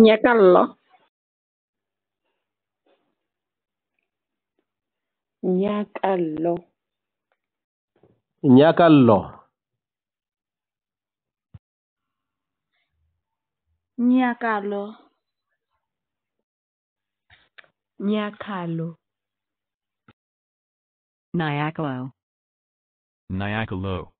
Nyakallo Nyakallo. Nyakallo. Nyakallo. Nyakallo. Nyakalo. Nyakalo.